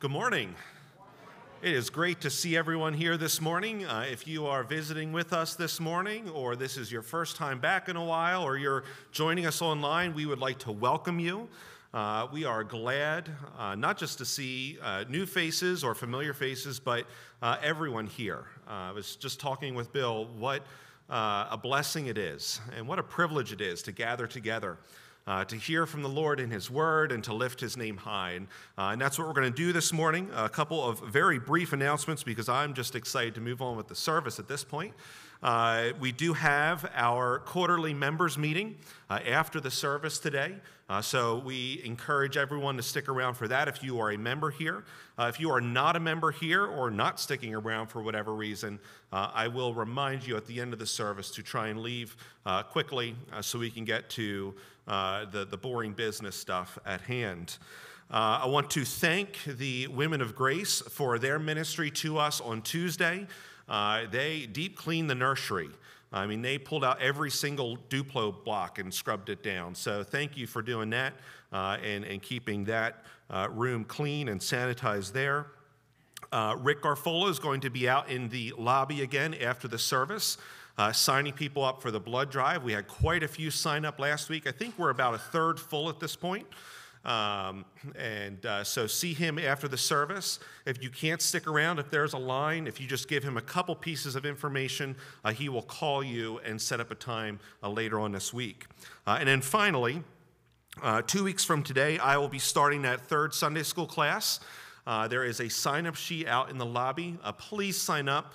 Good morning. It is great to see everyone here this morning. Uh, if you are visiting with us this morning, or this is your first time back in a while, or you're joining us online, we would like to welcome you. Uh, we are glad uh, not just to see uh, new faces or familiar faces, but uh, everyone here. Uh, I was just talking with Bill what a blessing it is and what a privilege it is to gather together uh, to hear from the Lord in His Word and to lift His name high. And, uh, and that's what we're going to do this morning. A couple of very brief announcements because I'm just excited to move on with the service at this point. Uh, we do have our quarterly members meeting uh, after the service today. Uh, so we encourage everyone to stick around for that if you are a member here. Uh, if you are not a member here or not sticking around for whatever reason, uh, I will remind you at the end of the service to try and leave uh, quickly so we can get to the, the boring business stuff at hand. Uh, I want to thank the Women of Grace for their ministry to us on Tuesday. Uh, they deep cleaned the nursery. I mean, they pulled out every single Duplo block and scrubbed it down. So thank you for doing that uh, and, and keeping that uh, room clean and sanitized there. Uh, Rick Garfola is going to be out in the lobby again after the service. Uh, signing people up for the blood drive. We had quite a few sign up last week. I think we're about a third full at this point. Um, and uh, so see him after the service. If you can't stick around, if there's a line, if you just give him a couple pieces of information, uh, he will call you and set up a time uh, later on this week. Uh, and then finally, uh, two weeks from today, I will be starting that third Sunday school class. There is a sign up sheet out in the lobby. please sign up.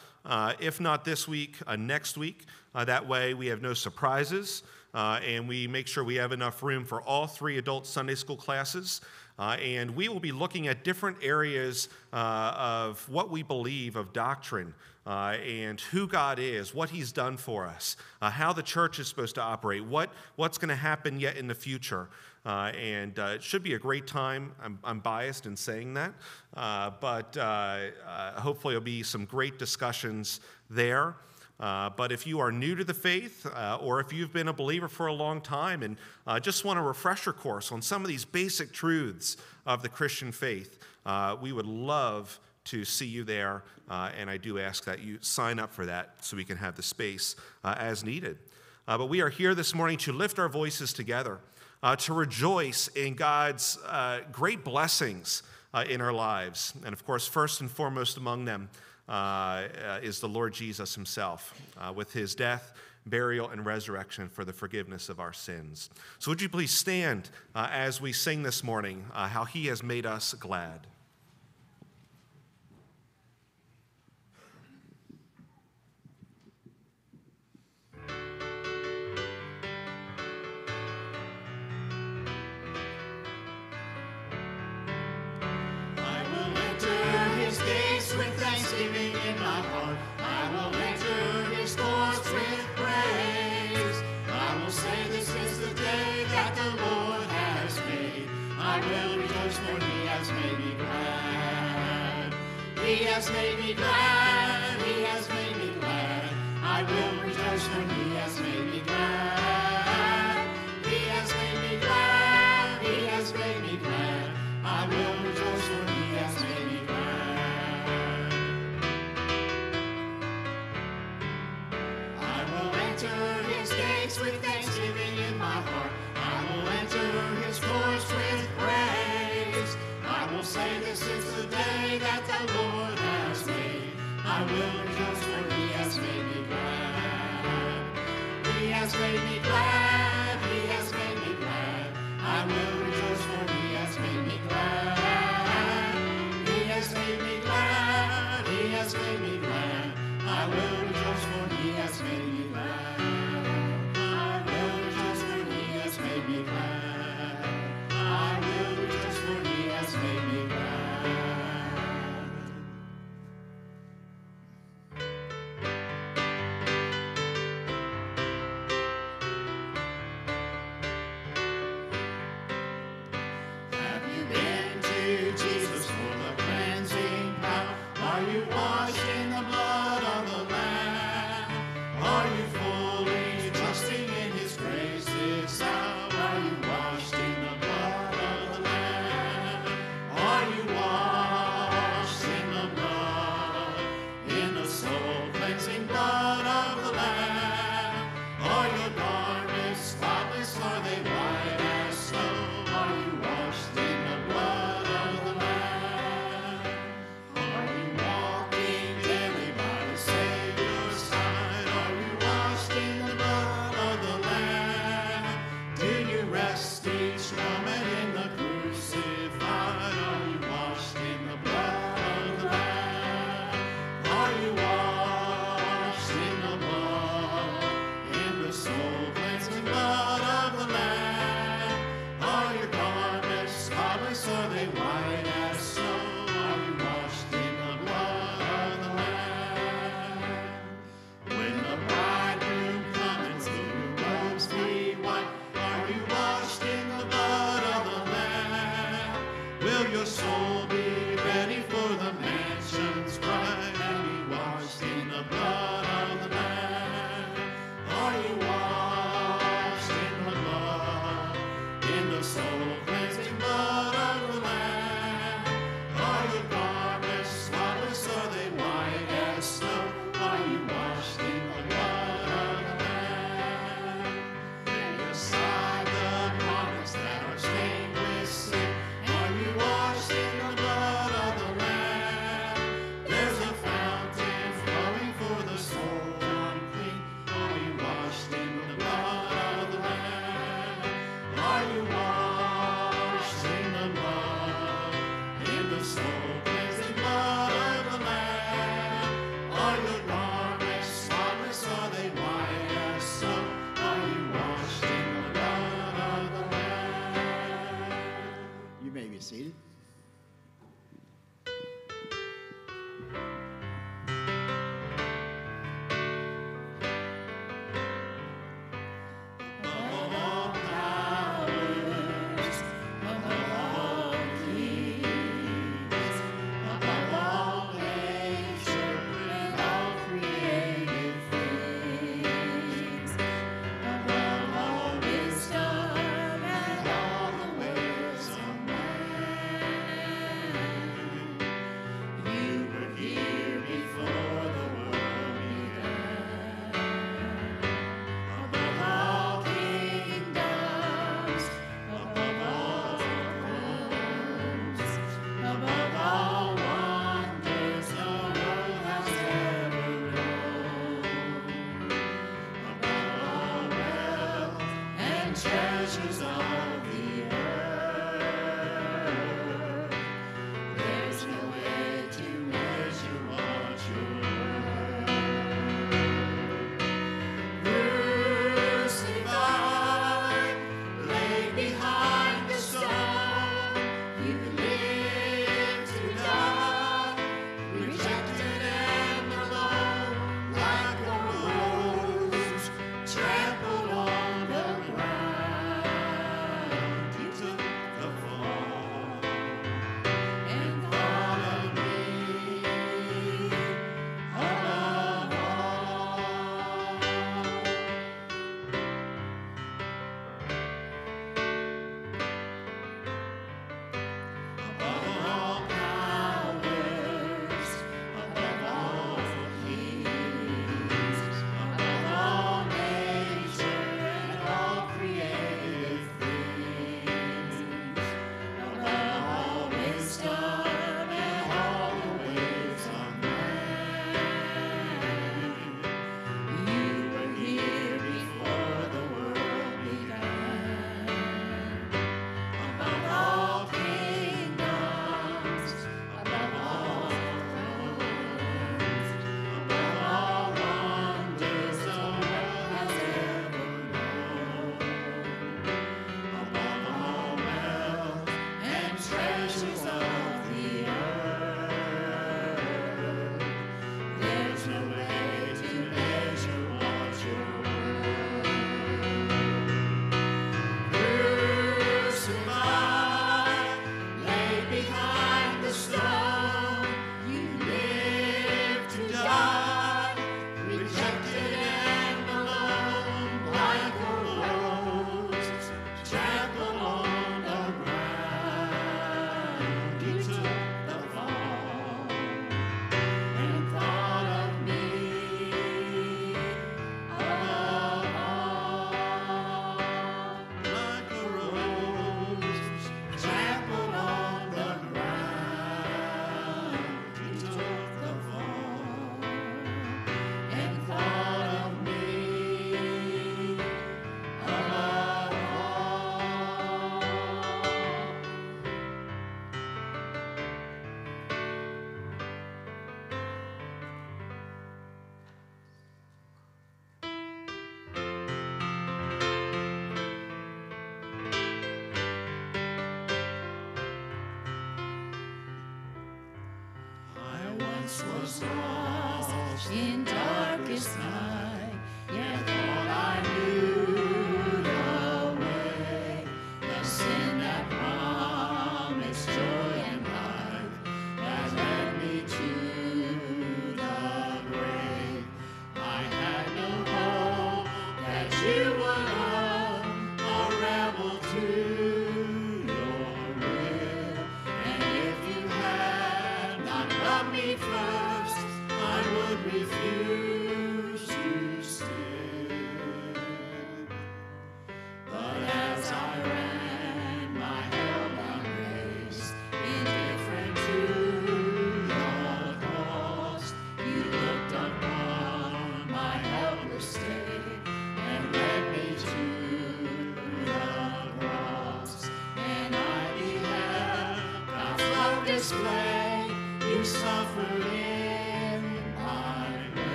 If not this week, next week. that way, we have no surprises uh, and we make sure we have enough room for all three adult Sunday school classes. Uh, and we will be looking at different areas uh, of what we believe of doctrine uh, and who God is, what He's done for us, uh, how the church is supposed to operate, what, what's going to happen yet in the future. Uh, and uh, it should be a great time. I'm, I'm biased in saying that, but hopefully, there'll be some great discussions there. Uh, but if you are new to the faith, uh, or if you've been a believer for a long time and uh, just want a refresher course on some of these basic truths of the Christian faith, uh, we would love to see you there. Uh, and I do ask that you sign up for that so we can have the space as needed. but we are here this morning to lift our voices together, to rejoice in God's great blessings in our lives. And of course, first and foremost among them, uh, is the Lord Jesus himself uh, with his death, burial, and resurrection for the forgiveness of our sins. So, would you please stand uh, as we sing this morning uh, how he has made us glad? Has made me glad.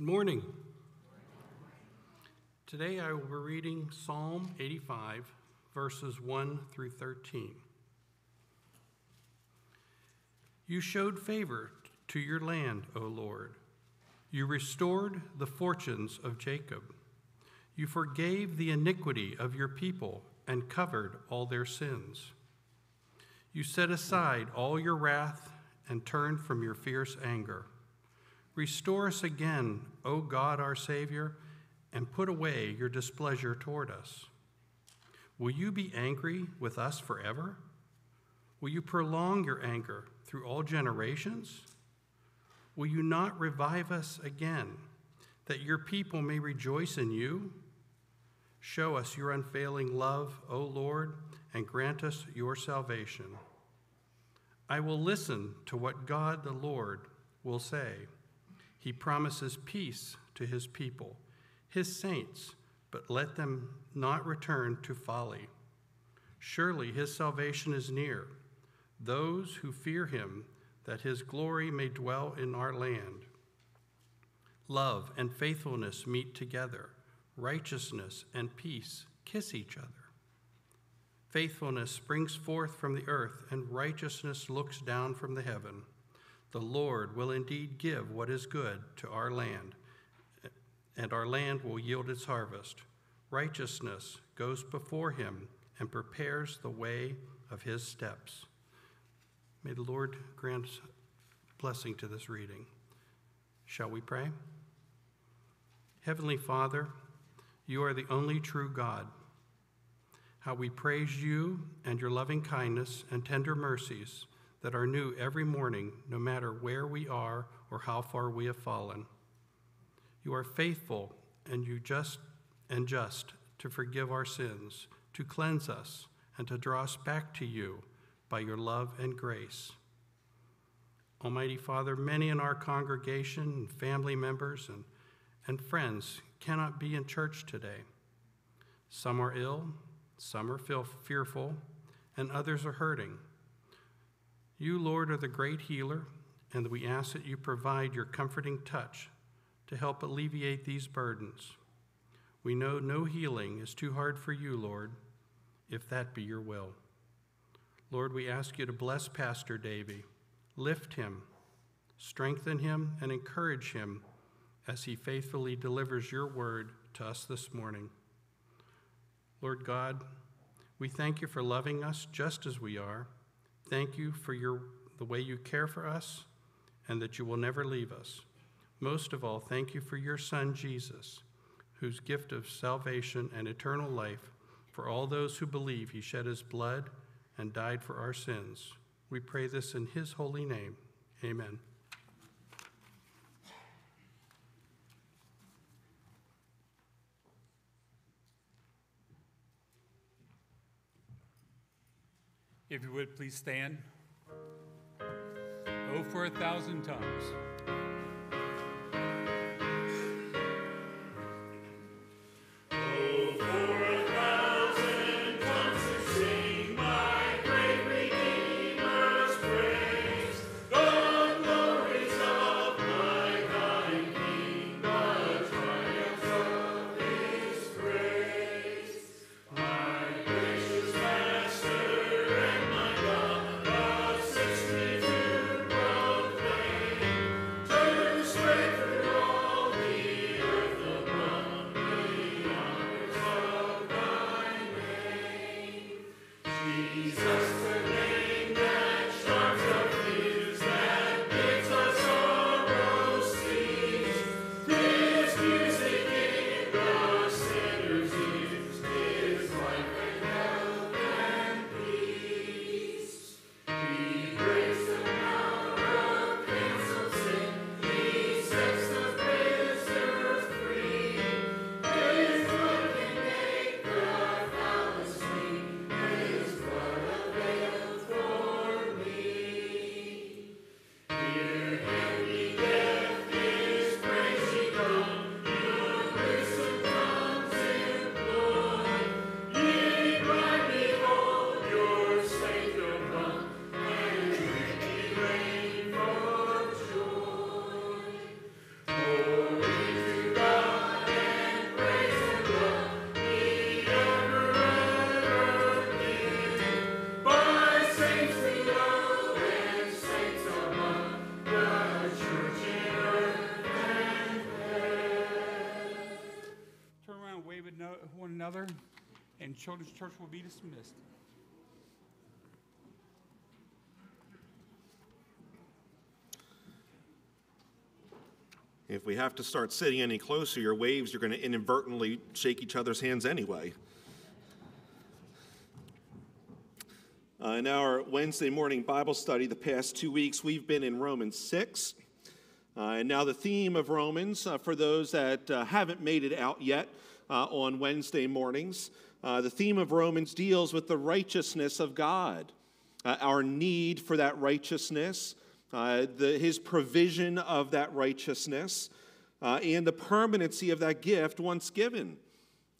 Good morning. Today I will be reading Psalm 85, verses 1 through 13. You showed favor to your land, O Lord. You restored the fortunes of Jacob. You forgave the iniquity of your people and covered all their sins. You set aside all your wrath and turned from your fierce anger. Restore us again, O God our Savior, and put away your displeasure toward us. Will you be angry with us forever? Will you prolong your anger through all generations? Will you not revive us again, that your people may rejoice in you? Show us your unfailing love, O Lord, and grant us your salvation. I will listen to what God the Lord will say. He promises peace to his people, his saints, but let them not return to folly. Surely his salvation is near, those who fear him, that his glory may dwell in our land. Love and faithfulness meet together, righteousness and peace kiss each other. Faithfulness springs forth from the earth, and righteousness looks down from the heaven. The Lord will indeed give what is good to our land, and our land will yield its harvest. Righteousness goes before him and prepares the way of his steps. May the Lord grant blessing to this reading. Shall we pray? Heavenly Father, you are the only true God. How we praise you and your loving kindness and tender mercies that are new every morning, no matter where we are or how far we have fallen. You are faithful and you just and just to forgive our sins, to cleanse us, and to draw us back to you by your love and grace. Almighty Father, many in our congregation and family members and, and friends cannot be in church today. Some are ill, some are feel fearful, and others are hurting. You, Lord, are the great healer, and we ask that you provide your comforting touch to help alleviate these burdens. We know no healing is too hard for you, Lord, if that be your will. Lord, we ask you to bless Pastor Davey, lift him, strengthen him, and encourage him as he faithfully delivers your word to us this morning. Lord God, we thank you for loving us just as we are Thank you for your, the way you care for us and that you will never leave us. Most of all, thank you for your Son, Jesus, whose gift of salvation and eternal life for all those who believe he shed his blood and died for our sins. We pray this in his holy name. Amen. If you would please stand. Oh, for a thousand tongues. Children's Church will be dismissed. If we have to start sitting any closer, your waves, you're going to inadvertently shake each other's hands anyway. Uh, in our Wednesday morning Bible study, the past two weeks, we've been in Romans 6. Uh, and now, the theme of Romans, uh, for those that uh, haven't made it out yet uh, on Wednesday mornings, uh, the theme of Romans deals with the righteousness of God, our need for that righteousness, uh, the, his provision of that righteousness, uh, and the permanency of that gift once given.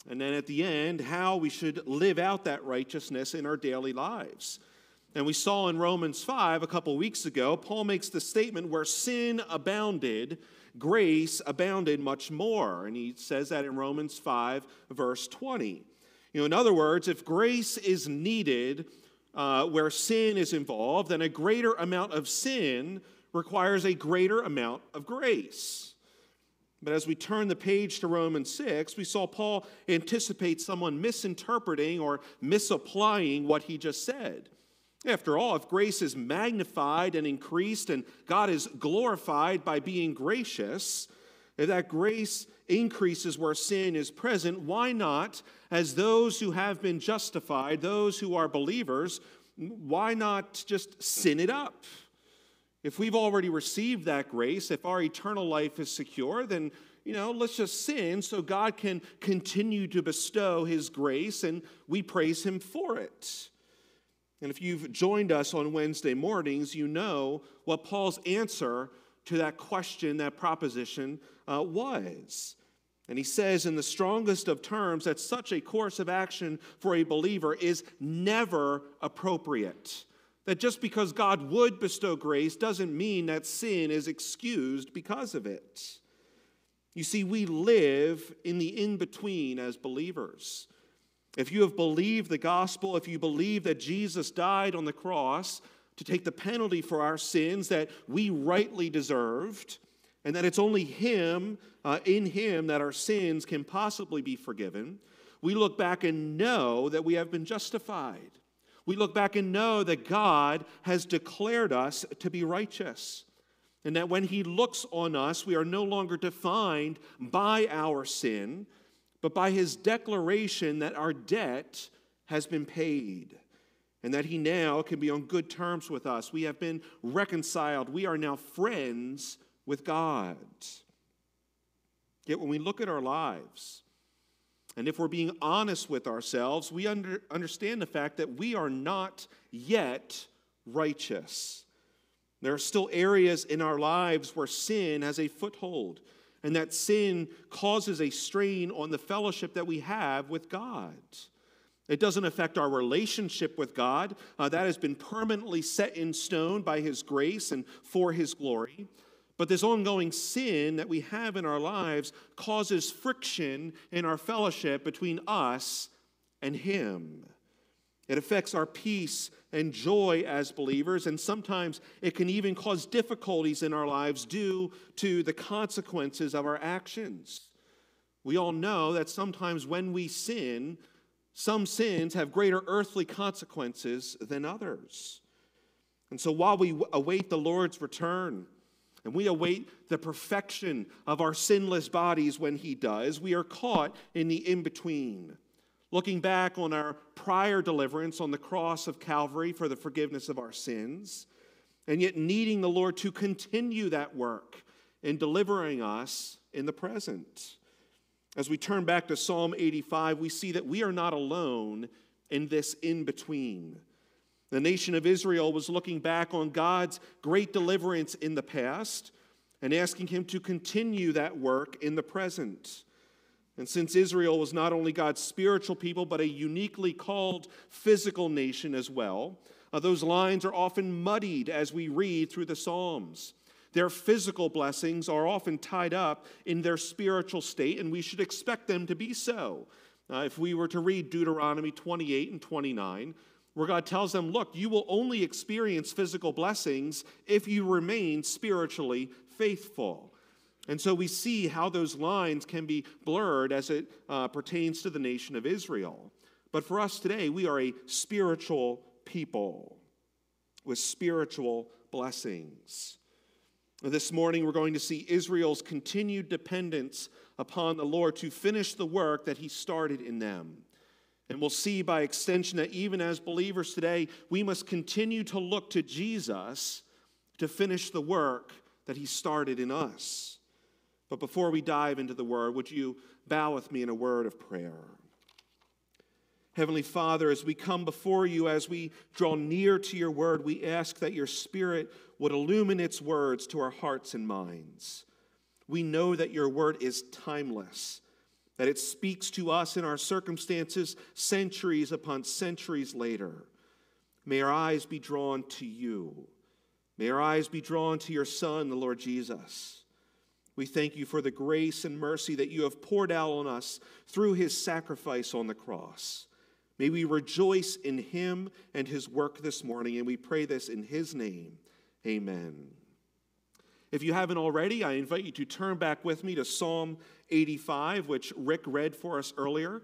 And then at the end, how we should live out that righteousness in our daily lives. And we saw in Romans 5 a couple weeks ago, Paul makes the statement where sin abounded, grace abounded much more. And he says that in Romans 5, verse 20. You know, in other words, if grace is needed uh, where sin is involved, then a greater amount of sin requires a greater amount of grace. But as we turn the page to Romans 6, we saw Paul anticipate someone misinterpreting or misapplying what he just said. After all, if grace is magnified and increased and God is glorified by being gracious, if that grace increases where sin is present, why not, as those who have been justified, those who are believers, why not just sin it up? If we've already received that grace, if our eternal life is secure, then you know, let's just sin so God can continue to bestow his grace and we praise him for it. And if you've joined us on Wednesday mornings, you know what Paul's answer to that question, that proposition uh, was. And he says, in the strongest of terms, that such a course of action for a believer is never appropriate. That just because God would bestow grace doesn't mean that sin is excused because of it. You see, we live in the in between as believers. If you have believed the gospel, if you believe that Jesus died on the cross to take the penalty for our sins that we rightly deserved, and that it's only Him, uh, in Him, that our sins can possibly be forgiven, we look back and know that we have been justified. We look back and know that God has declared us to be righteous. And that when He looks on us, we are no longer defined by our sin, but by His declaration that our debt has been paid and that He now can be on good terms with us. We have been reconciled. We are now friends with God. Yet when we look at our lives, and if we're being honest with ourselves, we under, understand the fact that we are not yet righteous. There are still areas in our lives where sin has a foothold, and that sin causes a strain on the fellowship that we have with God. It doesn't affect our relationship with God. Uh, that has been permanently set in stone by His grace and for His glory. But this ongoing sin that we have in our lives causes friction in our fellowship between us and Him. It affects our peace and joy as believers, and sometimes it can even cause difficulties in our lives due to the consequences of our actions. We all know that sometimes when we sin, some sins have greater earthly consequences than others. And so while we await the Lord's return, and we await the perfection of our sinless bodies when He does. We are caught in the in between. Looking back on our prior deliverance on the cross of Calvary for the forgiveness of our sins, and yet needing the Lord to continue that work in delivering us in the present. As we turn back to Psalm 85, we see that we are not alone in this in between. The nation of Israel was looking back on God's great deliverance in the past and asking Him to continue that work in the present. And since Israel was not only God's spiritual people, but a uniquely called physical nation as well, uh, those lines are often muddied as we read through the Psalms. Their physical blessings are often tied up in their spiritual state, and we should expect them to be so. Uh, if we were to read Deuteronomy 28 and 29, where God tells them, Look, you will only experience physical blessings if you remain spiritually faithful. And so we see how those lines can be blurred as it uh, pertains to the nation of Israel. But for us today, we are a spiritual people with spiritual blessings. This morning, we're going to see Israel's continued dependence upon the Lord to finish the work that He started in them. And we'll see by extension that even as believers today, we must continue to look to Jesus to finish the work that He started in us. But before we dive into the word, would you bow with me in a word of prayer? Heavenly Father, as we come before you, as we draw near to your word, we ask that your Spirit would illumine its words to our hearts and minds. We know that your word is timeless, that it speaks to us in our circumstances centuries upon centuries later. May our eyes be drawn to you. May our eyes be drawn to your Son, the Lord Jesus. We thank you for the grace and mercy that you have poured out on us through his sacrifice on the cross. May we rejoice in him and his work this morning, and we pray this in his name. Amen. If you haven't already, I invite you to turn back with me to Psalm 85, which Rick read for us earlier.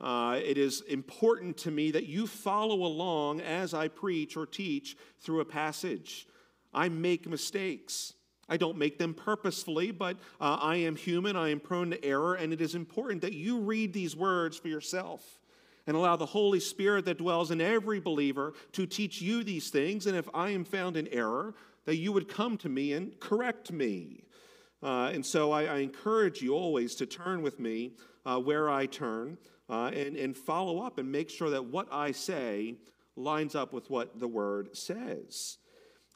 Uh, it is important to me that you follow along as I preach or teach through a passage. I make mistakes. I don't make them purposefully, but uh, I am human. I am prone to error, and it is important that you read these words for yourself and allow the Holy Spirit that dwells in every believer to teach you these things. And if I am found in error, that you would come to me and correct me. Uh, and so I, I, encourage you always to turn with me uh, where I turn uh, and, and follow up and make sure that what I say lines up with what the Word says.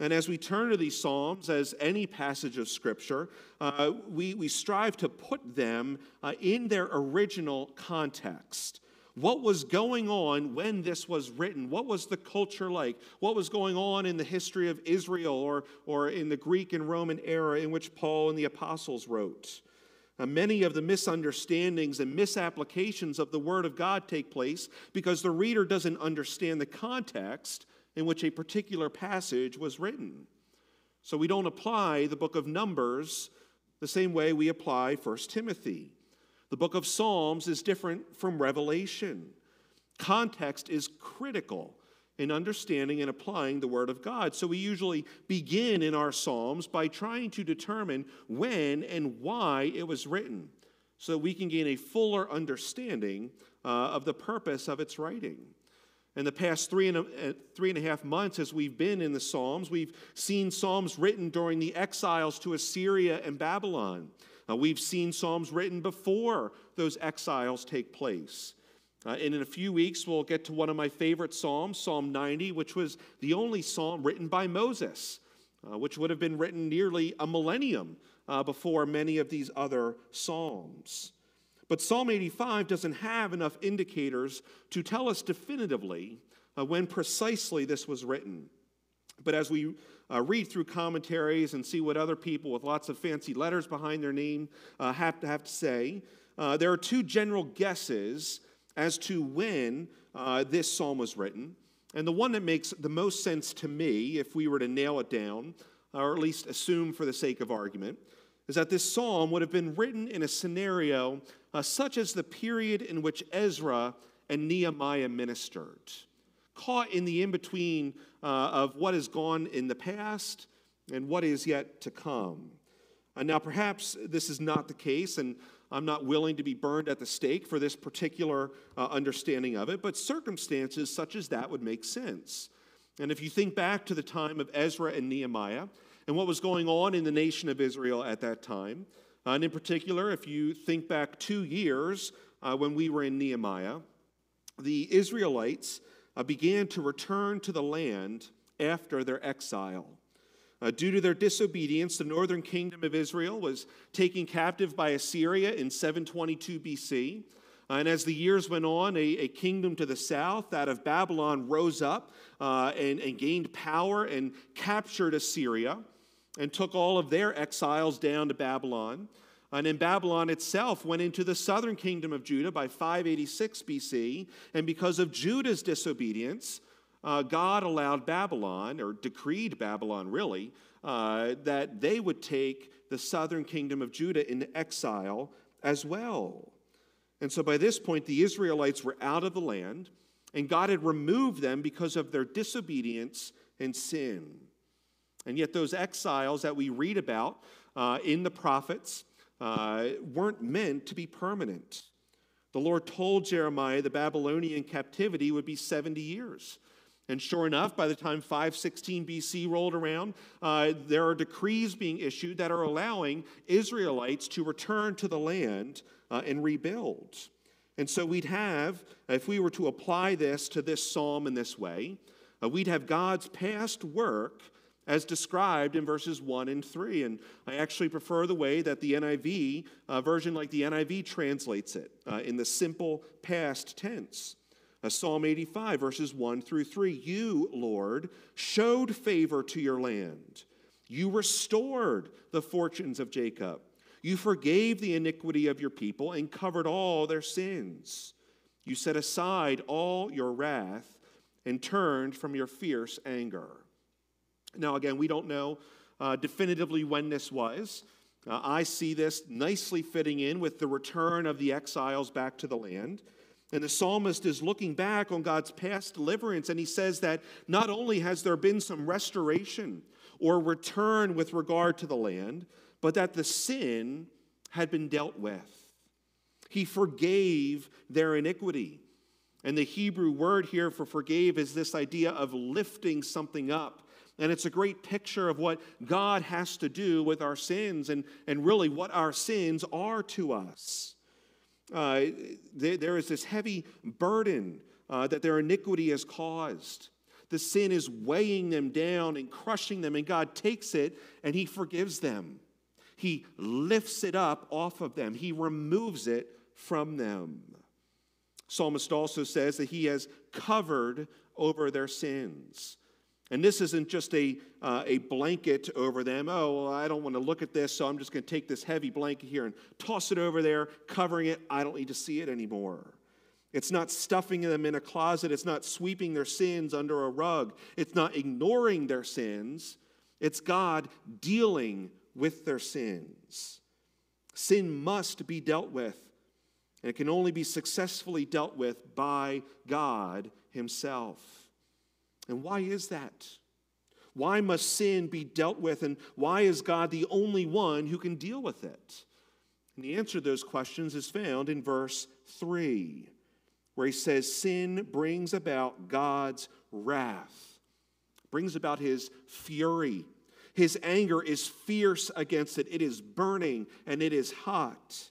And as we turn to these Psalms, as any passage of Scripture, uh, we, we strive to put them uh, in their original context what was going on when this was written. What was the culture like? What was going on in the history of Israel or, or in the Greek and Roman era in which Paul and the apostles wrote? Now, many of the misunderstandings and misapplications of the Word of God take place because the reader doesn't understand the context in which a particular passage was written. So we don't apply the book of Numbers the same way we apply 1 Timothy. The book of Psalms is different from Revelation. Context is critical in understanding and applying the Word of God. So we usually begin in our Psalms by trying to determine when and why it was written so we can gain a fuller understanding uh, of the purpose of its writing. In the past three and, a, uh, three and a half months, as we've been in the Psalms, we've seen Psalms written during the exiles to Assyria and Babylon. Uh, we've seen Psalms written before those exiles take place. Uh, and in a few weeks, we'll get to one of my favorite Psalms, Psalm 90, which was the only psalm written by Moses, uh, which would have been written nearly a millennium uh, before many of these other Psalms. But Psalm 85 doesn't have enough indicators to tell us definitively uh, when precisely this was written. But as we uh, read through commentaries and see what other people with lots of fancy letters behind their name uh, have to have to say. Uh, there are two general guesses as to when uh, this psalm was written. And the one that makes the most sense to me, if we were to nail it down, or at least assume for the sake of argument, is that this psalm would have been written in a scenario uh, such as the period in which Ezra and Nehemiah ministered caught in the in between uh, of what has gone in the past and what is yet to come. And now, perhaps this is not the case, and I'm not willing to be burned at the stake for this particular uh, understanding of it, but circumstances such as that would make sense. And if you think back to the time of Ezra and Nehemiah and what was going on in the nation of Israel at that time, and in particular, if you think back two years uh, when we were in Nehemiah, the Israelites began to return to the land after their exile. Uh, due to their disobedience, the northern kingdom of Israel was taken captive by Assyria in 722 BC. Uh, and as the years went on, a, a, kingdom to the south, that of Babylon, rose up uh, and, and gained power and captured Assyria and took all of their exiles down to Babylon. And in Babylon itself went into the southern kingdom of Judah by 586 BC. And because of Judah's disobedience, uh, God allowed Babylon, or decreed Babylon really, uh, that they would take the southern kingdom of Judah into exile as well. And so by this point, the Israelites were out of the land, and God had removed them because of their disobedience and sin. And yet, those exiles that we read about uh, in the prophets uh, weren't meant to be permanent. The Lord told Jeremiah the Babylonian captivity would be 70 years. And sure enough, by the time 516 BC rolled around, uh, there are decrees being issued that are allowing Israelites to return to the land uh, and rebuild. And so we'd have, if we were to apply this to this psalm in this way, uh, we'd have God's past work as described in verses 1 and 3. And I actually prefer the way that the NIV uh, version, like the NIV, translates it uh, in the simple past tense. Uh, Psalm 85, verses 1 through 3. You, Lord, showed favor to your land. You restored the fortunes of Jacob. You forgave the iniquity of your people and covered all their sins. You set aside all your wrath and turned from your fierce anger. Now, again, we don't know uh, definitively when this was. Uh, I see this nicely fitting in with the return of the exiles back to the land. And the psalmist is looking back on God's past deliverance, and he says that not only has there been some restoration or return with regard to the land, but that the sin had been dealt with. He forgave their iniquity. And the Hebrew word here for forgave is this idea of lifting something up. And it's a great picture of what God has to do with our sins and, and really what our sins are to us uh, there, there is this heavy burden uh, that their iniquity has caused. The sin is weighing them down and crushing them, and God takes it and He forgives them. He lifts it up off of them, He removes it from them. Psalmist also says that He has covered over their sins. And this isn't just a, uh, a blanket over them. Oh, well, I don't want to look at this, so I'm just going to take this heavy blanket here and toss it over there, covering it. I don't need to see it anymore. It's not stuffing them in a closet. It's not sweeping their sins under a rug. It's not ignoring their sins. It's God dealing with their sins. Sin must be dealt with, and it can only be successfully dealt with by God Himself. And why is that? Why must sin be dealt with, and why is God the only one who can deal with it? And the answer to those questions is found in verse 3, where he says, Sin brings about God's wrath, brings about his fury. His anger is fierce against it, it is burning and it is hot.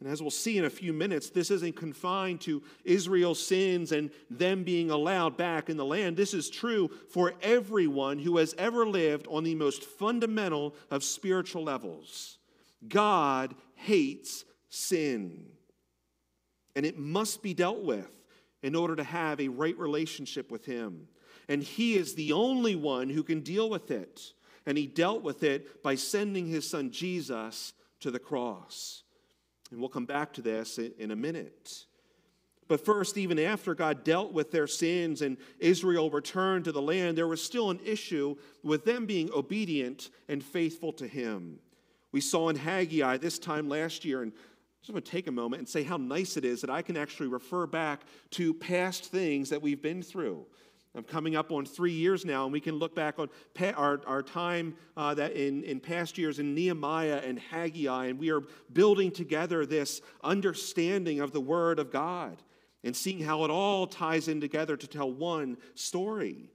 And as we'll see in a few minutes, this isn't confined to Israel's sins and them being allowed back in the land. This is true for everyone who has ever lived on the most fundamental of spiritual levels. God hates sin, and it must be dealt with in order to have a right relationship with Him. And He is the only one who can deal with it. And He dealt with it by sending His Son Jesus to the cross. And we'll come back to this in a minute. But first, even after God dealt with their sins and Israel returned to the land, there was still an issue with them being obedient and faithful to Him. We saw in Haggai this time last year, and I just want to take a moment and say how nice it is that I can actually refer back to past things that we've been through. I'm coming up on three years now, and we can look back on pa- our, our time uh, that in, in past years in Nehemiah and Haggai, and we are building together this understanding of the Word of God and seeing how it all ties in together to tell one story.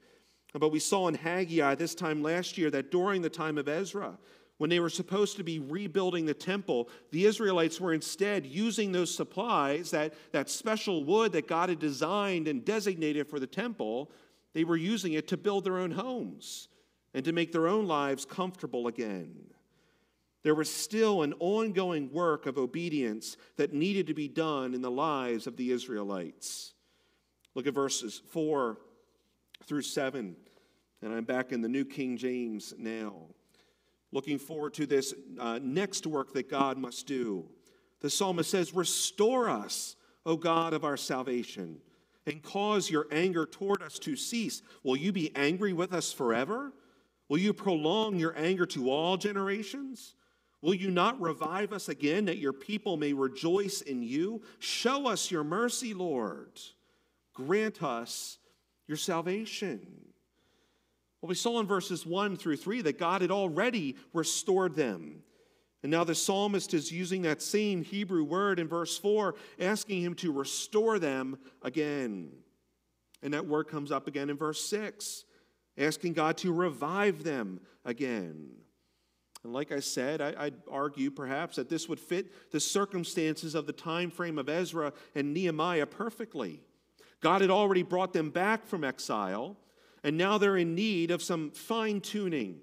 But we saw in Haggai this time last year that during the time of Ezra, when they were supposed to be rebuilding the temple, the Israelites were instead using those supplies, that, that special wood that God had designed and designated for the temple, they were using it to build their own homes and to make their own lives comfortable again. There was still an ongoing work of obedience that needed to be done in the lives of the Israelites. Look at verses 4 through 7. And I'm back in the New King James now. Looking forward to this uh, next work that God must do. The psalmist says, Restore us, O God of our salvation and cause your anger toward us to cease? Will you be angry with us forever? Will you prolong your anger to all generations? Will you not revive us again that your people may rejoice in you? Show us your mercy, Lord. Grant us your salvation. Well, we saw in verses 1 through 3 that God had already restored them. And now the psalmist is using that same Hebrew word in verse 4, asking him to restore them again. And that word comes up again in verse 6, asking God to revive them again. And like I said, I, would argue perhaps that this would fit the circumstances of the time frame of Ezra and Nehemiah perfectly. God had already brought them back from exile, and now they're in need of some fine tuning.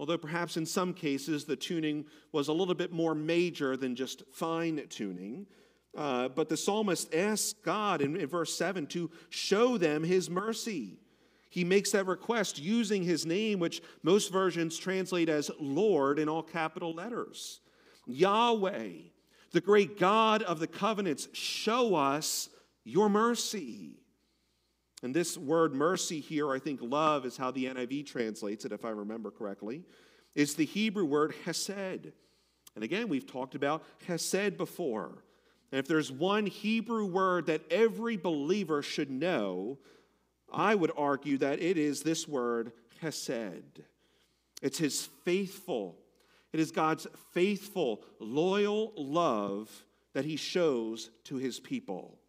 Although perhaps in some cases the tuning was a little bit more major than just fine tuning. Uh, but the psalmist asks God in, in verse 7 to show them his mercy. He makes that request using his name, which most versions translate as Lord in all capital letters. Yahweh, the great God of the covenants, show us your mercy. And this word mercy here, I think love is how the NIV translates it, if I remember correctly, is the Hebrew word hesed. And again, we've talked about hesed before. And if there's one Hebrew word that every believer should know, I would argue that it is this word, hesed. It's his faithful, it is God's faithful, loyal love that he shows to his people.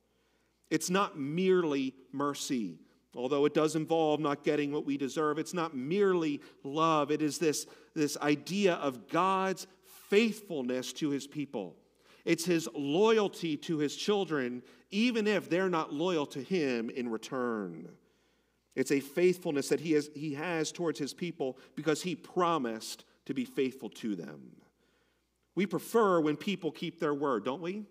It's not merely mercy, although it does involve not getting what we deserve. It's not merely love, it is this, this idea of God's faithfulness to his people. It's his loyalty to his children, even if they're not loyal to him in return. It's a faithfulness that he has, he has towards his people because he promised to be faithful to them. We prefer when people keep their word, don't we?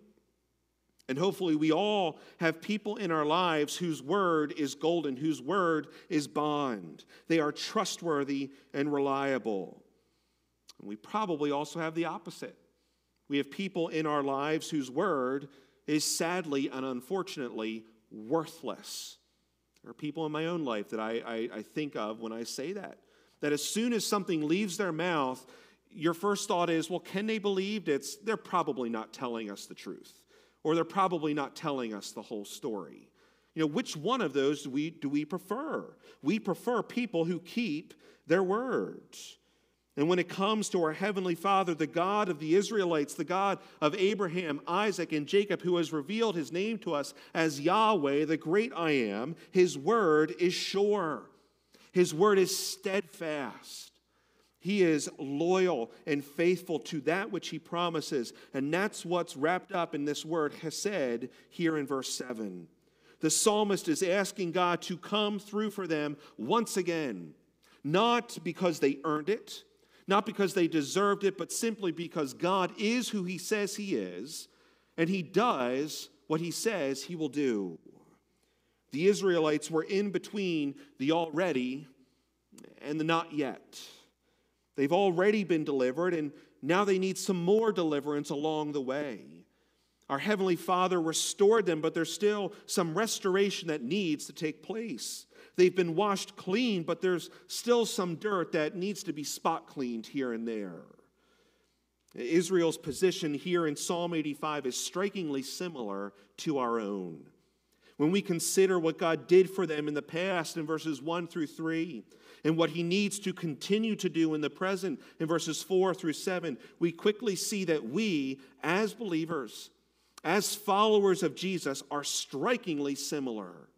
And hopefully, we all have people in our lives whose word is golden, whose word is bond. They are trustworthy and reliable. And we probably also have the opposite. We have people in our lives whose word is sadly and unfortunately worthless. There are people in my own life that I, I, I, think of when I say that. That as soon as something leaves their mouth, your first thought is, well, can they believe it's they're probably not telling us the truth, or they're probably not telling us the whole story. You know, which one of those do we do we prefer? We prefer people who keep their words. And when it comes to our Heavenly Father, the God of the Israelites, the God of Abraham, Isaac, and Jacob, who has revealed his name to us as Yahweh, the great I am, his word is sure. His word is steadfast. He is loyal and faithful to that which he promises. And that's what's wrapped up in this word, Hesed, here in verse 7. The psalmist is asking God to come through for them once again, not because they earned it not because they deserved it, but simply because God is who He says He is, and He does what He says He will do. The Israelites were in between the already and the not yet. They've already been delivered, and now they need some more deliverance along the way. Our Heavenly Father restored them, but there's still some restoration that needs to take place. They've been washed clean, but there's still some dirt that needs to be spot cleaned here and there. Israel's position here in Psalm 85 is strikingly similar to our own. When we consider what God did for them in the past in verses 1 through 3, and what he needs to continue to do in the present in verses 4 through 7, we quickly see that we, as believers, as followers of Jesus, are strikingly similar.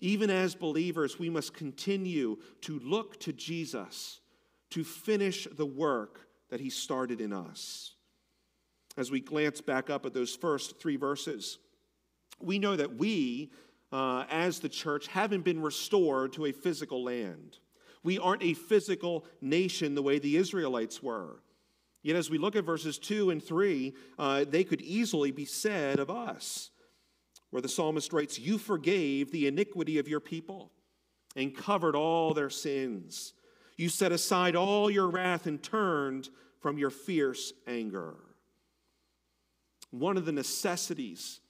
Even as believers, we must continue to look to Jesus to finish the work that he started in us. As we glance back up at those first three verses, we know that we, uh, as the church, haven't been restored to a physical land. We aren't a physical nation the way the Israelites were. Yet, as we look at verses 2 and 3, uh, they could easily be said of us where the psalmist writes, You forgave the iniquity of your people and covered all their sins. You set aside all your wrath and turned from your fierce anger. One of the necessities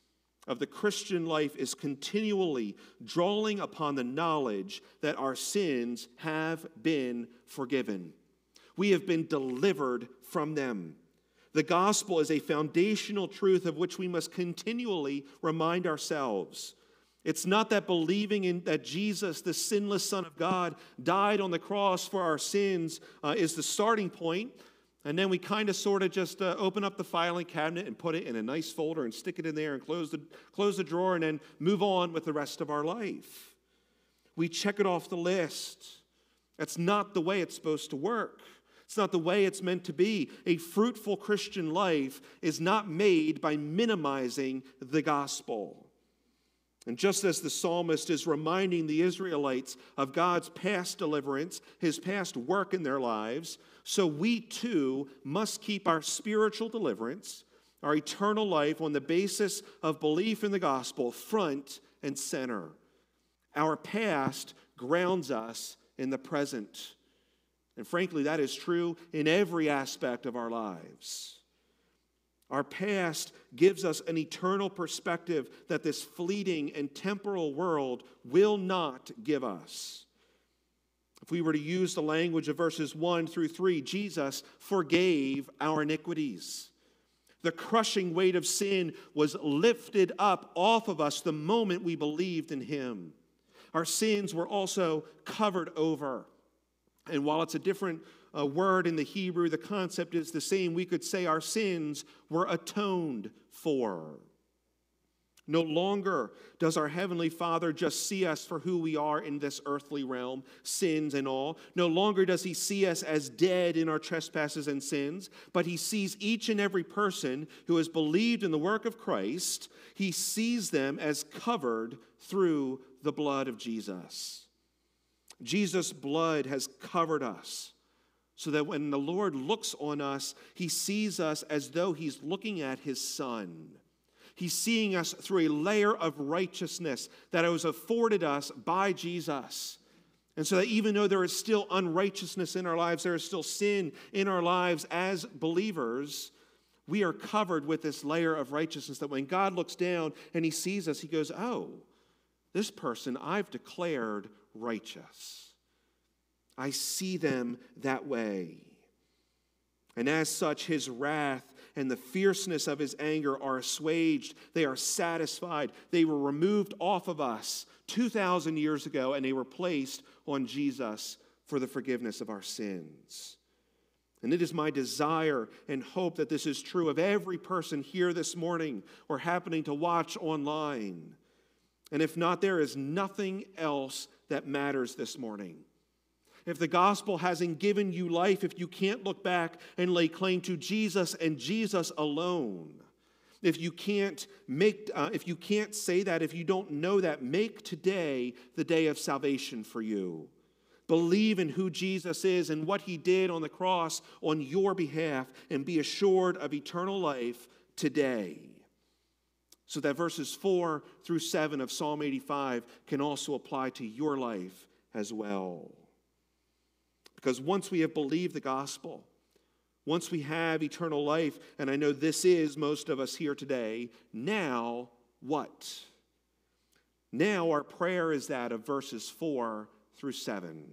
of the Christian life is continually drawing upon the knowledge that our sins have been forgiven. We have been delivered from them. The gospel is a foundational truth of which we must continually remind ourselves. It's not that believing in that Jesus, the sinless Son of God, died on the cross for our sins uh, is the starting point, and then we kind of sort of just uh, open up the filing cabinet and put it in a nice folder and stick it in there and close the, close the drawer and then move on with the rest of our life. We check it off the list. That's not the way it's supposed to work. It's not the way it's meant to be. A fruitful Christian life is not made by minimizing the gospel. And just as the psalmist is reminding the Israelites of God's past deliverance, his past work in their lives, so we too must keep our spiritual deliverance, our eternal life on the basis of belief in the gospel front and center. Our past grounds us in the present. And frankly, that is true in every aspect of our lives. Our past gives us an eternal perspective that this fleeting and temporal world will not give us. If we were to use the language of verses 1 through 3, Jesus forgave our iniquities. The crushing weight of sin was lifted up off of us the moment we believed in Him. Our sins were also covered over. And while it's a different uh, word in the Hebrew, the concept is the same. We could say our sins were atoned for. No longer does our Heavenly Father just see us for who we are in this earthly realm, sins and all. No longer does He see us as dead in our trespasses and sins, but He sees each and every person who has believed in the work of Christ, He sees them as covered through the blood of Jesus. Jesus' blood has covered us so that when the Lord looks on us, he sees us as though he's looking at his son. He's seeing us through a layer of righteousness that was afforded us by Jesus. And so that even though there is still unrighteousness in our lives, there is still sin in our lives as believers, we are covered with this layer of righteousness that when God looks down and he sees us, he goes, Oh, this person I've declared righteous. I see them that way. And as such, his wrath and the fierceness of his anger are assuaged. They are satisfied. They were removed off of us 2,000 years ago, and they were placed on Jesus for the forgiveness of our sins. And it is my desire and hope that this is true of every person here this morning or happening to watch online. And if not, there is nothing else that matters this morning. If the gospel hasn't given you life, if you can't look back and lay claim to Jesus and Jesus alone, if you can't make uh, if you can't say that if you don't know that make today the day of salvation for you. Believe in who jesus is and what he did on the cross on your behalf and be assured of eternal life today. So that verses 4 through 7 of psalm 85 can also apply to your life as well because once we have believed the gospel, once we have eternal life, and I know this is most of us here today, now what? Now our prayer is that of verses 4 through 7.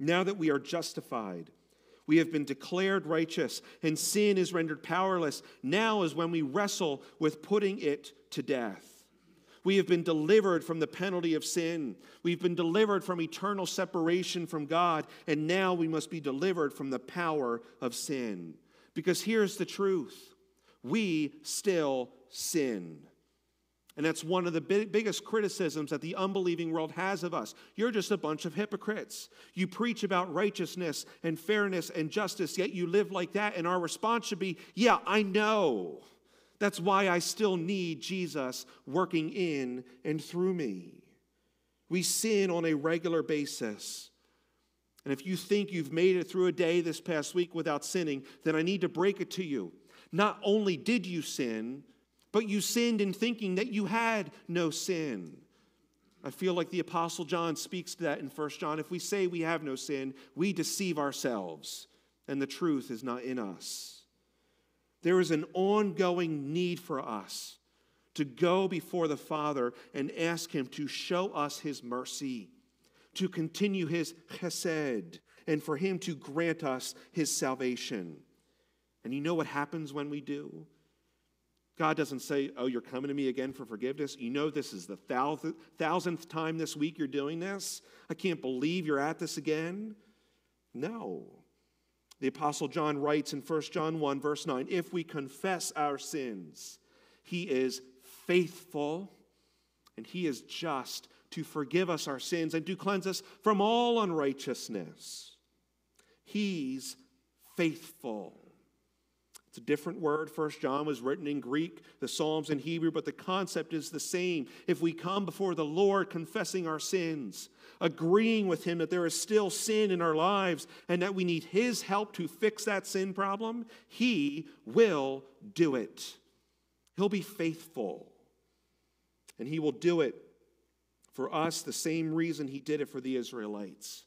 Now that we are justified, we have been declared righteous, and sin is rendered powerless. Now is when we wrestle with putting it to death. We have been delivered from the penalty of sin. We've been delivered from eternal separation from God, and now we must be delivered from the power of sin. Because here's the truth we still sin. And that's one of the big, biggest criticisms that the unbelieving world has of us. You're just a bunch of hypocrites. You preach about righteousness and fairness and justice, yet you live like that. And our response should be, Yeah, I know. That's why I still need Jesus working in and through me. We sin on a regular basis. And if you think you've made it through a day this past week without sinning, then I need to break it to you. Not only did you sin, but you sinned in thinking that you had no sin. I feel like the Apostle John speaks to that in 1 John. If we say we have no sin, we deceive ourselves, and the truth is not in us. There is an ongoing need for us to go before the Father and ask Him to show us His mercy, to continue His chesed, and for Him to grant us His salvation. And you know what happens when we do? God doesn't say, Oh, you're coming to me again for forgiveness. You know, this is the thousandth, time this week you're doing this. I can't believe you're at this again. No. The Apostle John writes in 1 John 1, verse 9 If we confess our sins, he is faithful and he is just to forgive us our sins and to cleanse us from all unrighteousness. He's faithful. It's a different word. First John was written in Greek, the Psalms in Hebrew, but the concept is the same. If we come before the Lord confessing our sins, agreeing with Him that there is still sin in our lives and that we need His help to fix that sin problem, He will do it. He'll be faithful. And He will do it for us the same reason He did it for the Israelites.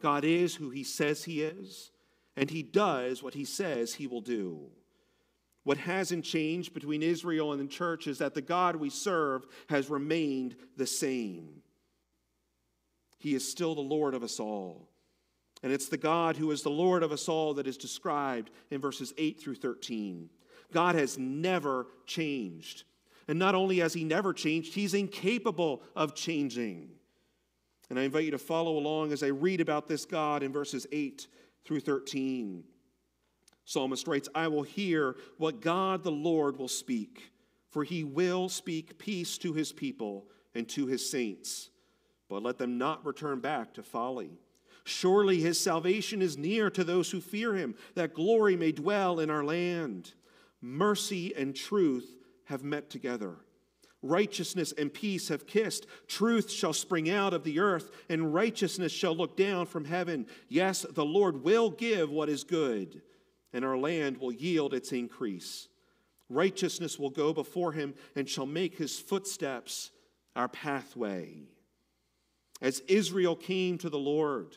God is who He says He is, and He does what He says He will do. What hasn't changed between Israel and the church is that the God we serve has remained the same. He is still the Lord of us all. And it's the God who is the Lord of us all that is described in verses 8 through 13. God has never changed. And not only has he never changed, he's incapable of changing. And I invite you to follow along as I read about this God in verses 8 through 13. Psalmist writes, I will hear what God the Lord will speak, for he will speak peace to his people and to his saints, but let them not return back to folly. Surely his salvation is near to those who fear him, that glory may dwell in our land. Mercy and truth have met together. Righteousness and peace have kissed. Truth shall spring out of the earth, and righteousness shall look down from heaven. Yes, the Lord will give what is good and our land will yield its increase. Righteousness will go before him and shall make his footsteps our pathway. As Israel came to the Lord,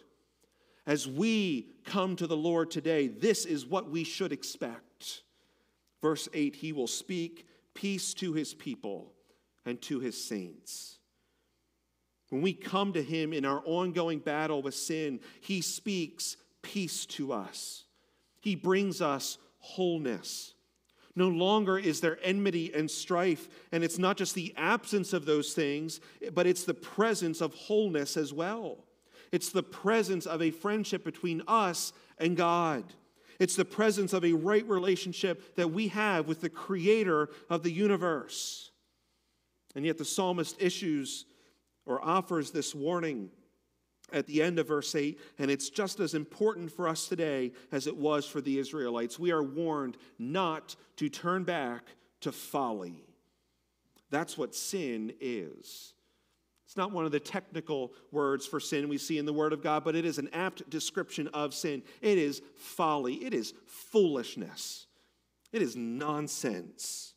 as we come to the Lord today, this is what we should expect. Verse 8 He will speak peace to his people and to his saints. When we come to him in our ongoing battle with sin, he speaks peace to us. He brings us wholeness. No longer is there enmity and strife, and it's not just the absence of those things, but it's the presence of wholeness as well. It's the presence of a friendship between us and God. It's the presence of a right relationship that we have with the creator of the universe. And yet the psalmist issues or offers this warning at the end of verse 8, and it's just as important for us today as it was for the Israelites. We are warned not to turn back to folly. That's what sin is. It's not one of the technical words for sin we see in the Word of God, but it is an apt description of sin. It is folly, it is foolishness, it is nonsense.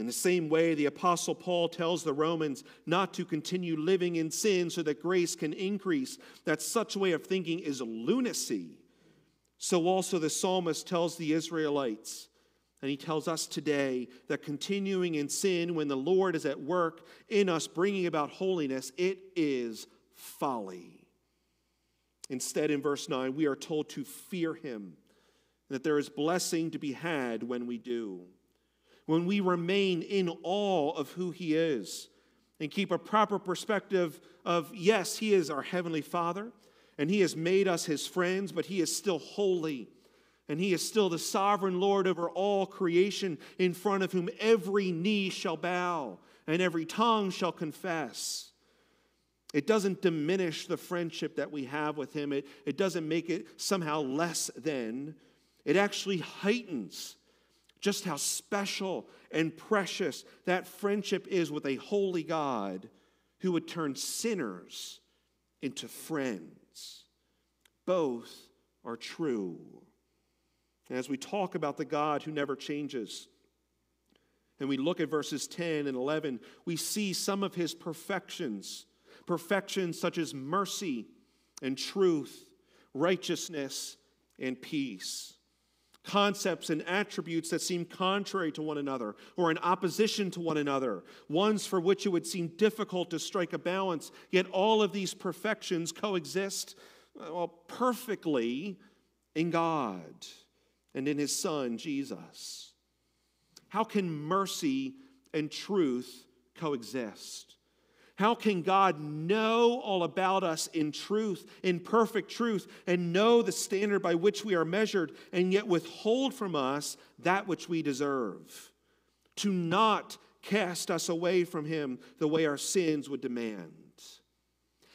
In the same way, the Apostle Paul tells the Romans not to continue living in sin so that grace can increase, that such a way of thinking is lunacy. So also the psalmist tells the Israelites, and he tells us today that continuing in sin when the Lord is at work in us, bringing about holiness, it is folly. Instead, in verse 9, we are told to fear him, that there is blessing to be had when we do when we remain in awe of who He is and keep a proper perspective of, yes, He is our Heavenly Father and He has made us His friends, but He is still holy and He is still the sovereign Lord over all creation, in front of whom every knee shall bow and every tongue shall confess. It doesn't diminish the friendship that we have with Him, it, it doesn't make it somehow less than. It actually heightens just how special and precious that friendship is with a holy God who would turn sinners into friends. Both are true. And as we talk about the God who never changes, and we look at verses 10 and 11, we see some of his perfections. Perfections such as mercy and truth, righteousness and peace concepts and attributes that seem contrary to one another or in opposition to one another, ones for which it would seem difficult to strike a balance, yet all of these perfections coexist uh, well, perfectly in God. and in his Son, Jesus. How can mercy and truth coexist? How can God know all about us in truth, in perfect truth, and know the standard by which we are measured, and yet withhold from us that which we deserve? To not cast us away from Him the way our sins would demand.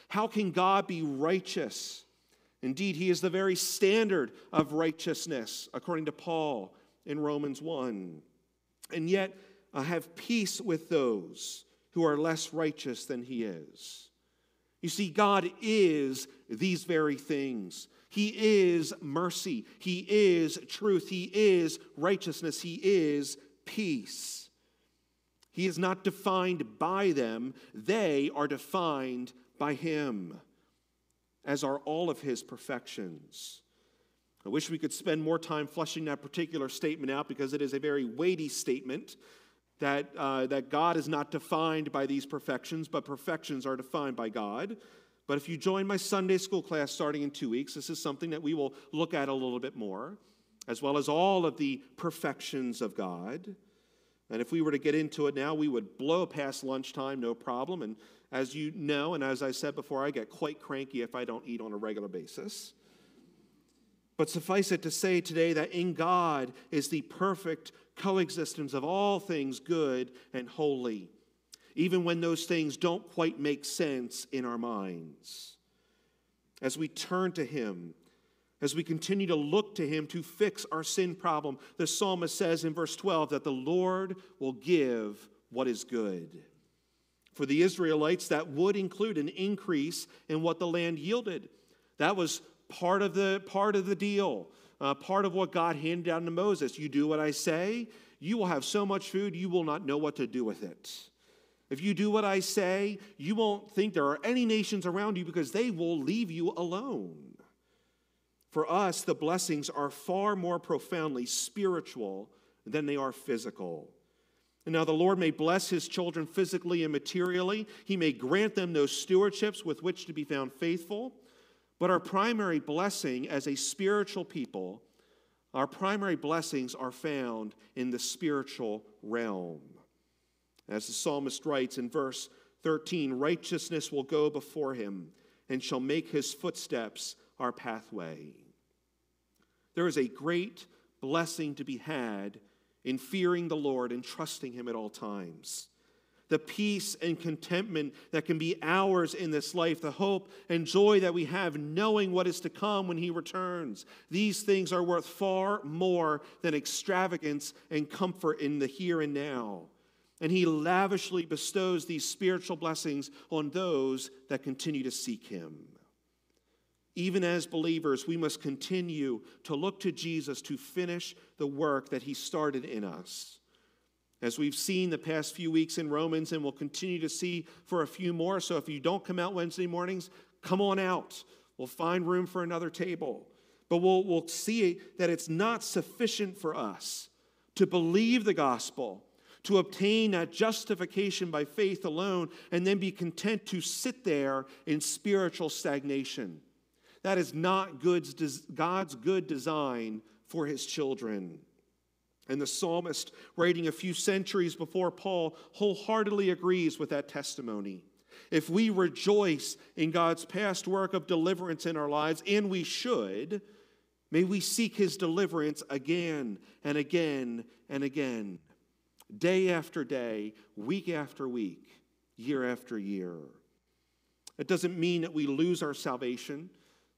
How can God be righteous? Indeed, He is the very standard of righteousness, according to Paul in Romans 1. And yet, uh, have peace with those who are less righteous than he is. You see, God is these very things. He is mercy. He is truth. He is righteousness. He is peace. He is not defined by them, they are defined by Him, as are all of His perfections. I wish we could spend more time fleshing that particular statement out because it is a very weighty statement that, uh, that God is not defined by these perfections, but perfections are defined by God. But if you join my Sunday school class starting in two weeks, this is something that we will look at a little bit more, as well as all of the perfections of God. And if we were to get into it now, we would blow past lunchtime, no problem. And as you know, and as I said before, I get quite cranky if I don't eat on a regular basis. But suffice it to say today that in God is the perfect coexistence of all things good and holy, even when those things don't quite make sense in our minds. As we turn to Him, as we continue to look to Him to fix our sin problem, the psalmist says in verse 12 that the Lord will give what is good. For the Israelites, that would include an increase in what the land yielded. That was part of the, part of the deal uh, part of what God handed down to Moses. You do what I say, you will have so much food, you will not know what to do with it. If you do what I say, you won't think there are any nations around you because they will leave you alone. For us, the blessings are far more profoundly spiritual than they are physical. And now the Lord may bless his children physically and materially. He may grant them those stewardships with which to be found faithful. But our primary blessing as a spiritual people, our primary blessings are found in the spiritual realm. As the psalmist writes in verse 13 righteousness will go before him and shall make his footsteps our pathway. There is a great blessing to be had in fearing the Lord and trusting him at all times the peace and contentment that can be ours in this life, the hope and joy that we have knowing what is to come when He returns. These things are worth far more than extravagance and comfort in the here and now. And He lavishly bestows these spiritual blessings on those that continue to seek Him. Even as believers, we must continue to look to Jesus to finish the work that He started in us. As we've seen the past few weeks in Romans, and we'll continue to see for a few more. So if you don't come out Wednesday mornings, come on out. We'll find room for another table. But we'll, we'll see that it's not sufficient for us to believe the gospel, to obtain that justification by faith alone, and then be content to sit there in spiritual stagnation. That is not God's good design for his children. And the psalmist, writing a few centuries before Paul, wholeheartedly agrees with that testimony. If we rejoice in God's past work of deliverance in our lives, and we should, may we seek his deliverance again and again and again, day after day, week after week, year after year. It doesn't mean that we lose our salvation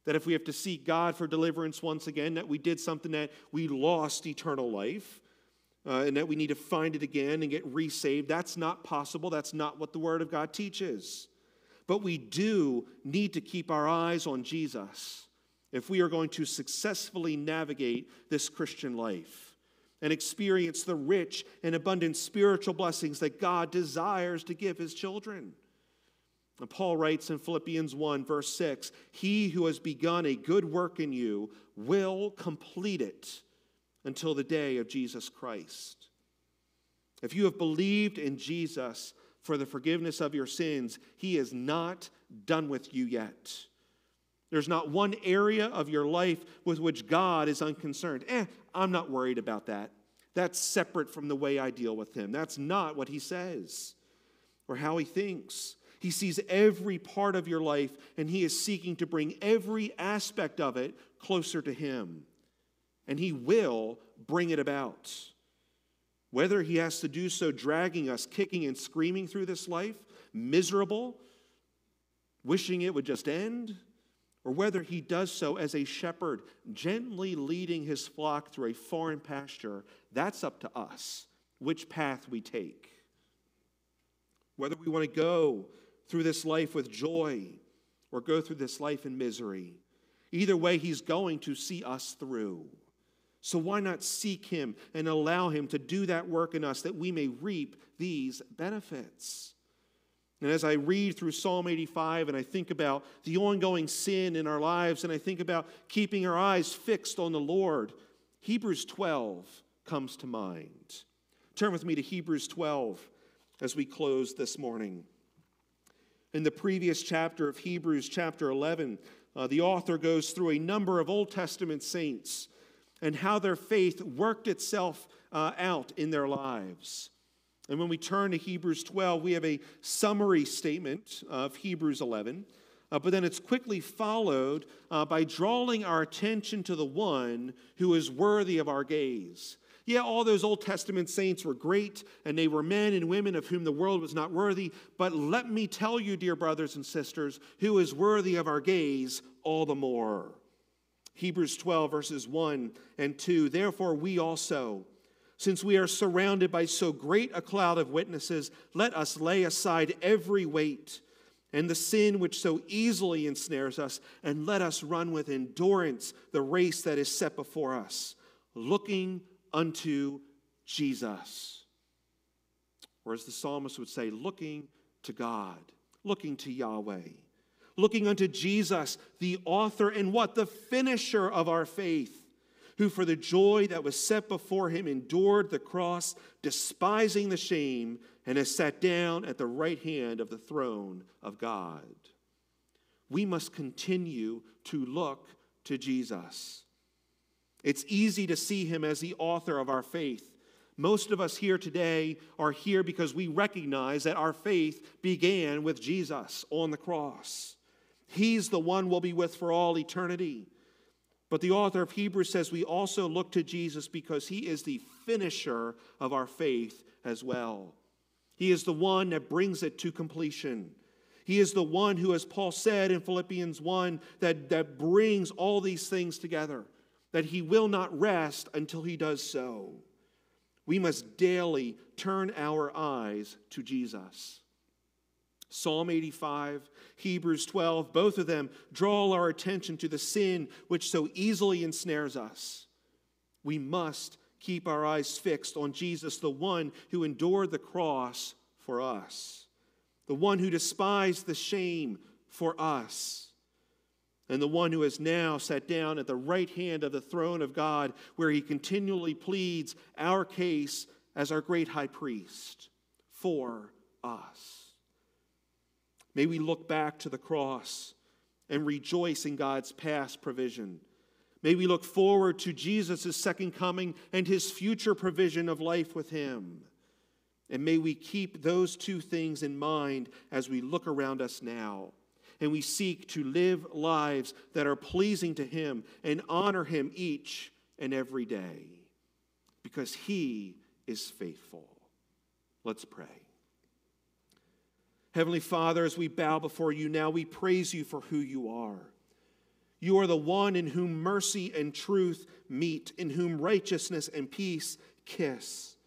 that if we have to seek God for deliverance once again, that we did something that we lost eternal life, uh, and that we need to find it again and get resaved. That's not possible. That's not what the Word of God teaches. But we do need to keep our eyes on Jesus if we are going to successfully navigate this Christian life and experience the rich and abundant spiritual blessings that God desires to give his children. Paul writes in Philippians 1, verse 6 He who has begun a good work in you will complete it until the day of Jesus Christ. If you have believed in Jesus for the forgiveness of your sins, He is not done with you yet. There's not one area of your life with which God is unconcerned. Eh, I'm not worried about that. That's separate from the way I deal with Him. That's not what He says or how He thinks. He sees every part of your life, and He is seeking to bring every aspect of it closer to Him. And He will bring it about. Whether He has to do so dragging us, kicking and screaming through this life, miserable, wishing it would just end, or whether He does so as a shepherd, gently leading His flock through a foreign pasture, that's up to us, which path we take. Whether we want to go through this life with joy or go through this life in misery. Either way, He's going to see us through. So why not seek Him and allow Him to do that work in us that we may reap these benefits? And as I read through Psalm 85 and I think about the ongoing sin in our lives and I think about keeping our eyes fixed on the Lord, Hebrews 12 comes to mind. Turn with me to Hebrews 12 as we close this morning. In the previous chapter of Hebrews, chapter 11, uh, the author goes through a number of Old Testament saints and how their faith worked itself uh, out in their lives. And when we turn to Hebrews 12, we have a summary statement of Hebrews 11, uh, but then it's quickly followed uh, by drawing our attention to the one who is worthy of our gaze. Yeah, all those Old Testament saints were great, and they were men and women of whom the world was not worthy. But let me tell you, dear brothers and sisters, who is worthy of our gaze all the more. Hebrews 12, verses 1 and 2. Therefore, we also, since we are surrounded by so great a cloud of witnesses, let us lay aside every weight and the sin which so easily ensnares us, and let us run with endurance the race that is set before us, looking unto Jesus. Or as the psalmist would say, looking to God, looking to Yahweh, looking unto Jesus, the author and what? The finisher of our faith, who for the joy that was set before him endured the cross, despising the shame, and has sat down at the right hand of the throne of God. We must continue to look to Jesus. It's easy to see him as the author of our faith. Most of us here today are here because we recognize that our faith began with Jesus on the cross. He's the one we'll be with for all eternity. But the author of Hebrews says we also look to Jesus because he is the finisher of our faith as well. He is the one that brings it to completion. He is the one who, as Paul said in Philippians 1, that, that brings all these things together that he will not rest until he does so. We must daily turn our eyes to Jesus. Psalm 85, Hebrews 12, both of them draw our attention to the sin which so easily ensnares us. We must keep our eyes fixed on Jesus, the one who endured the cross for us, the one who despised the shame for us and the one who has now sat down at the right hand of the throne of God, where he continually pleads our case as our great high priest for us. May we look back to the cross and rejoice in God's past provision. May we look forward to Jesus' second coming and his future provision of life with him. And may we keep those two things in mind as we look around us now and we seek to live lives that are pleasing to Him and honor Him each and every day because He is faithful. Let's pray. Heavenly Father, as we bow before you now, we praise you for who you are. You are the one in whom mercy and truth meet, in whom righteousness and peace kiss.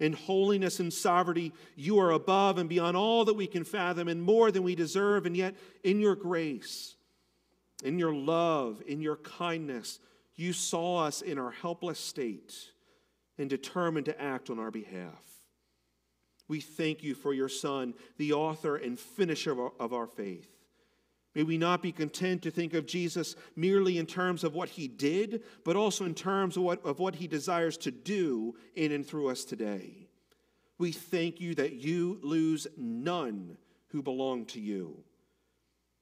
In holiness and sovereignty, you are above and beyond all that we can fathom and more than we deserve. And yet, in your grace, in your love, in your kindness, you saw us in our helpless state and determined to act on our behalf. We thank you for your Son, the author and finisher of our, faith. May we not be content to think of Jesus merely in terms of what he did, but also in terms of what, of what he desires to do in and through us today. We thank you that you lose none who belong to you.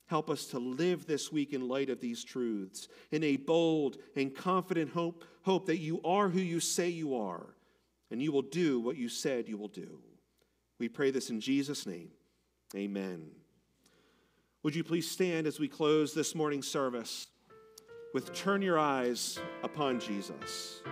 Help us to live this week in light of these truths, in a bold and confident hope, hope that you are who you say you are, and you will do what you said you will do. We pray this in Jesus' name. Amen. Would you please stand as we close this morning's service with Turn Your Eyes upon Jesus?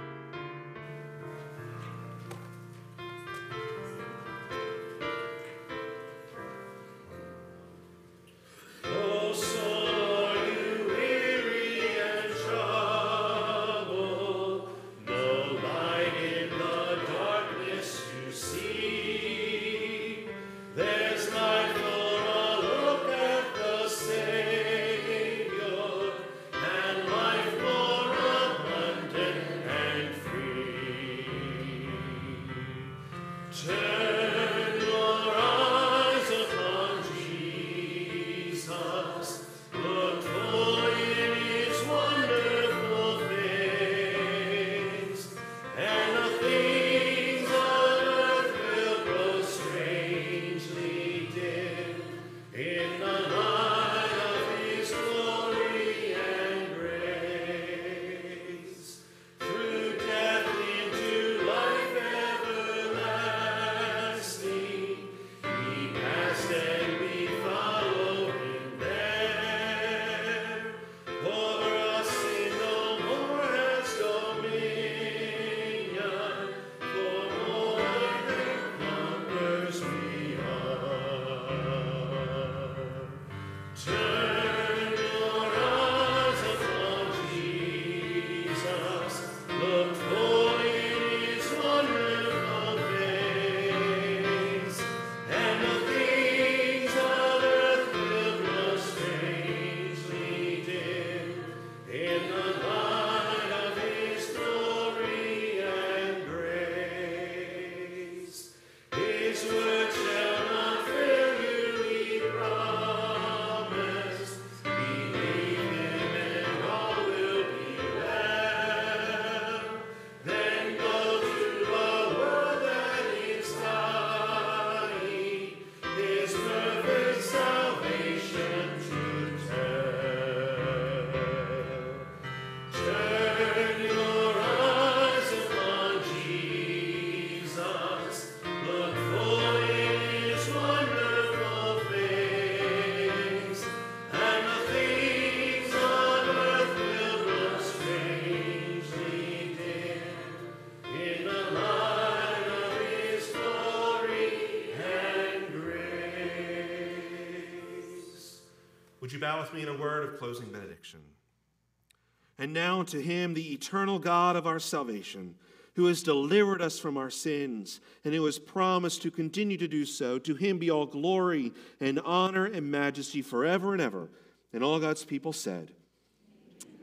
Bow with me in a word of closing benediction? And now to him, the eternal God of our salvation, who has delivered us from our sins and who has promised to continue to do so, to him be all glory and honor and majesty forever and ever. And all God's people said,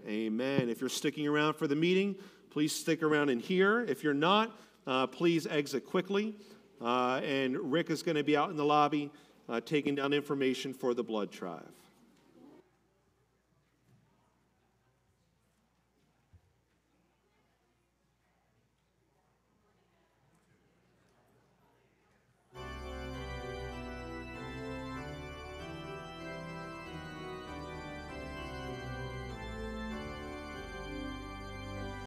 Amen. If you're sticking around for the meeting, please stick around in here. If you're not, uh, please exit quickly. Uh, and Rick is going to be out in the lobby uh, taking down information for the blood drive.